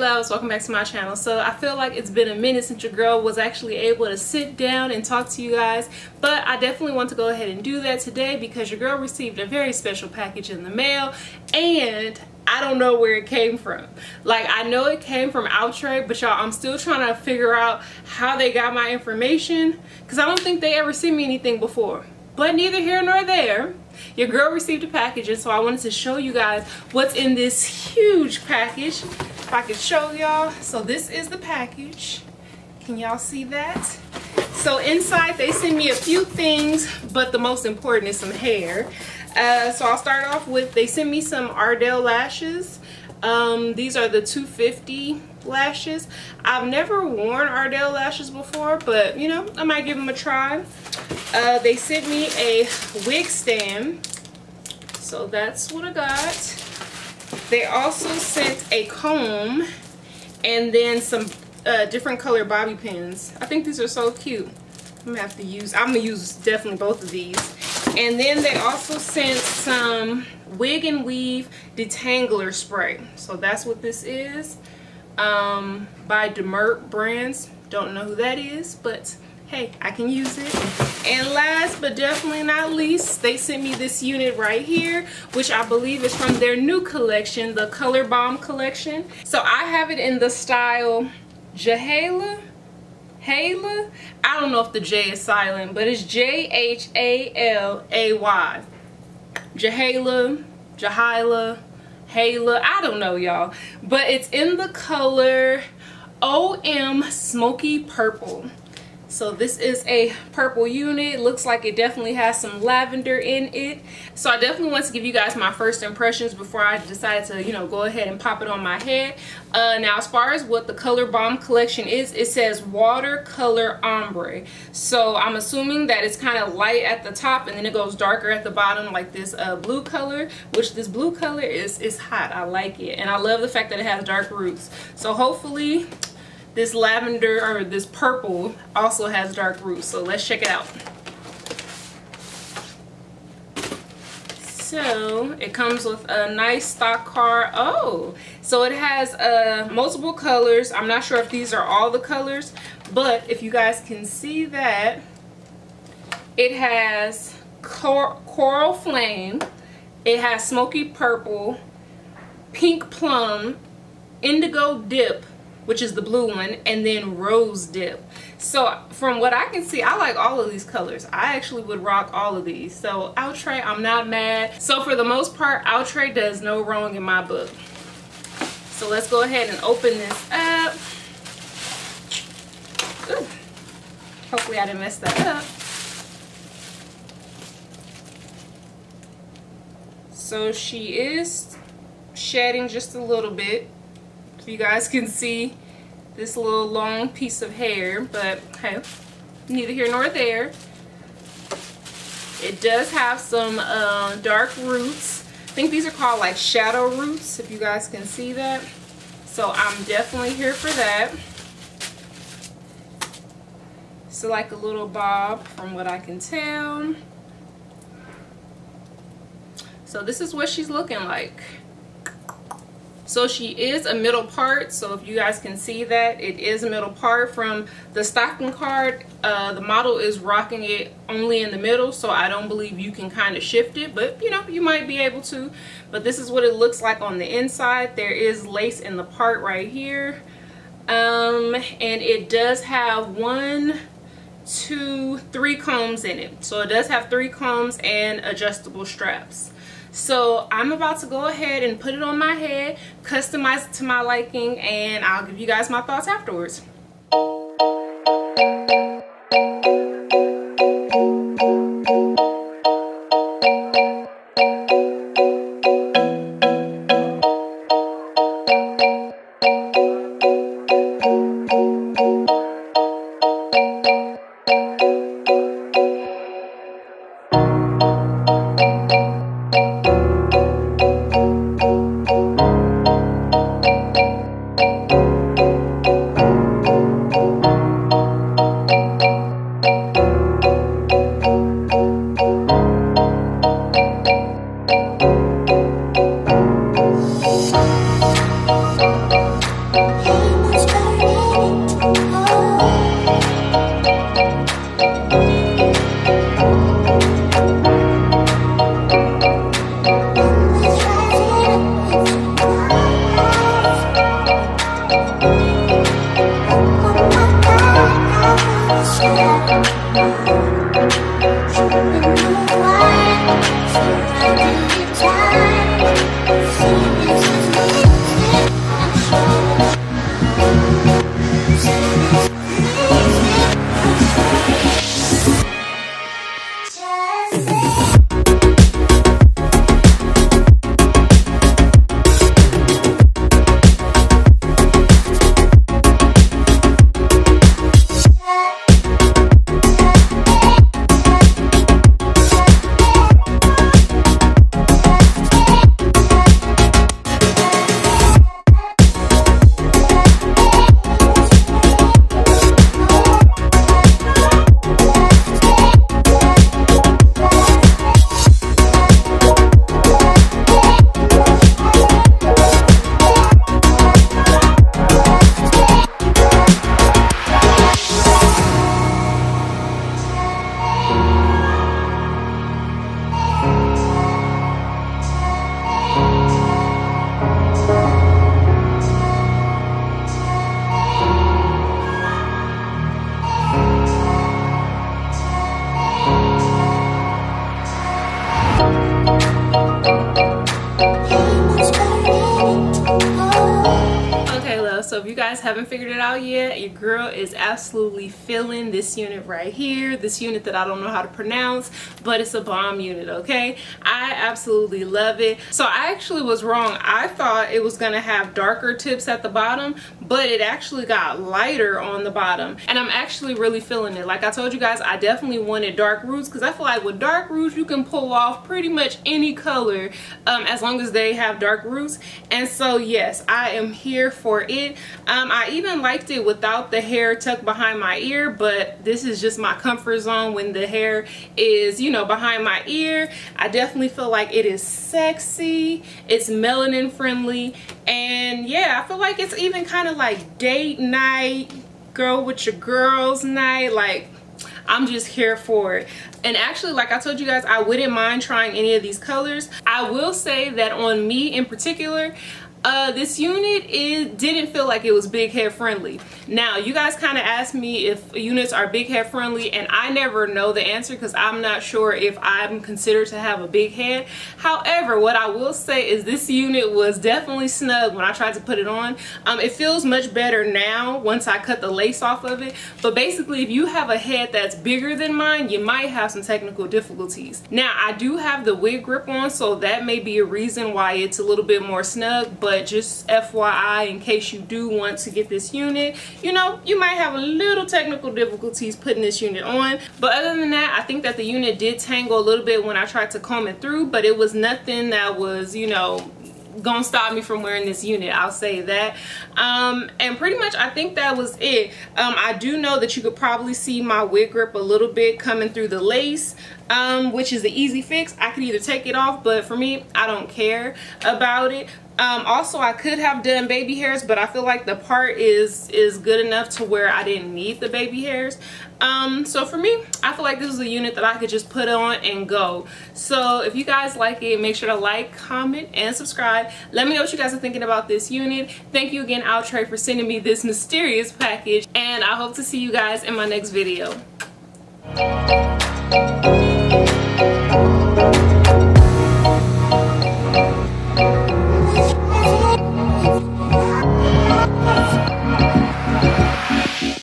loves welcome back to my channel so i feel like it's been a minute since your girl was actually able to sit down and talk to you guys but i definitely want to go ahead and do that today because your girl received a very special package in the mail and I don't know where it came from. Like, I know it came from Outre, but y'all, I'm still trying to figure out how they got my information because I don't think they ever sent me anything before. But neither here nor there your girl received a package and so I wanted to show you guys what's in this huge package if I could show y'all so this is the package can y'all see that so inside they send me a few things but the most important is some hair uh, so I'll start off with they sent me some Ardell lashes um, these are the 250 lashes. I've never worn Ardell lashes before, but you know, I might give them a try. Uh, they sent me a wig stand. So that's what I got. They also sent a comb and then some uh, different color bobby pins. I think these are so cute. I'm gonna have to use, I'm gonna use definitely both of these. And then they also sent some wig and weave detangler spray. So that's what this is um, by Demert Brands. Don't know who that is, but hey, I can use it. And last but definitely not least, they sent me this unit right here, which I believe is from their new collection, the Color Bomb collection. So I have it in the style Jahala. Hala? I don't know if the J is silent, but it's J-H-A-L-A-Y. Jahala, Jahala, Hala. I don't know, y'all. But it's in the color OM Smoky Purple. So this is a purple unit. Looks like it definitely has some lavender in it. So I definitely want to give you guys my first impressions before I decide to, you know, go ahead and pop it on my head. Uh, now as far as what the Color Bomb collection is, it says watercolor ombre. So I'm assuming that it's kind of light at the top and then it goes darker at the bottom like this uh, blue color, which this blue color is, is hot. I like it. And I love the fact that it has dark roots. So hopefully this lavender or this purple also has dark roots. So let's check it out. So it comes with a nice stock car. Oh, so it has uh, multiple colors. I'm not sure if these are all the colors, but if you guys can see that, it has cor coral flame, it has smoky purple, pink plum, indigo dip, which is the blue one, and then rose dip. So from what I can see, I like all of these colors. I actually would rock all of these. So Outre, I'm not mad. So for the most part, Outre does no wrong in my book. So let's go ahead and open this up. Ooh. Hopefully I didn't mess that up. So she is shedding just a little bit you guys can see this little long piece of hair but hey neither here nor there. It does have some uh, dark roots. I think these are called like shadow roots if you guys can see that. So I'm definitely here for that. So like a little bob from what I can tell. So this is what she's looking like so she is a middle part. So if you guys can see that, it is a middle part from the stocking card. Uh, the model is rocking it only in the middle. So I don't believe you can kind of shift it, but you know, you might be able to. But this is what it looks like on the inside. There is lace in the part right here. Um, and it does have one, two, three combs in it. So it does have three combs and adjustable straps. So I'm about to go ahead and put it on my head, customize it to my liking, and I'll give you guys my thoughts afterwards. So if you guys haven't figured it out yet, your girl is absolutely feeling this unit right here. This unit that I don't know how to pronounce, but it's a bomb unit, okay? I absolutely love it. So I actually was wrong. I thought it was gonna have darker tips at the bottom, but it actually got lighter on the bottom. And I'm actually really feeling it. Like I told you guys, I definitely wanted dark roots because I feel like with dark roots, you can pull off pretty much any color um, as long as they have dark roots. And so yes, I am here for it. Um, I even liked it without the hair tucked behind my ear, but this is just my comfort zone when the hair is, you know, behind my ear. I definitely feel like it is sexy, it's melanin friendly, and yeah, I feel like it's even kind of like date night, girl with your girls night, like I'm just here for it. And actually, like I told you guys, I wouldn't mind trying any of these colors. I will say that on me in particular, uh, this unit it didn't feel like it was big hair friendly now you guys kind of asked me if units are big head friendly and I never know the answer because I'm not sure if I'm considered to have a big head. However what I will say is this unit was definitely snug when I tried to put it on. Um, it feels much better now once I cut the lace off of it but basically if you have a head that's bigger than mine you might have some technical difficulties. Now I do have the wig grip on so that may be a reason why it's a little bit more snug but but just FYI in case you do want to get this unit you know you might have a little technical difficulties putting this unit on but other than that I think that the unit did tangle a little bit when I tried to comb it through but it was nothing that was you know gonna stop me from wearing this unit. I'll say that. Um, and pretty much i think that was it. Um, i do know that you could probably see my wig grip a little bit coming through the lace um, which is the easy fix. I could either take it off but for me i don't care about it um, also, I could have done baby hairs, but I feel like the part is is good enough to where I didn't need the baby hairs. Um, so for me, I feel like this is a unit that I could just put on and go. So if you guys like it, make sure to like, comment, and subscribe. Let me know what you guys are thinking about this unit. Thank you again, Outre, for sending me this mysterious package. And I hope to see you guys in my next video.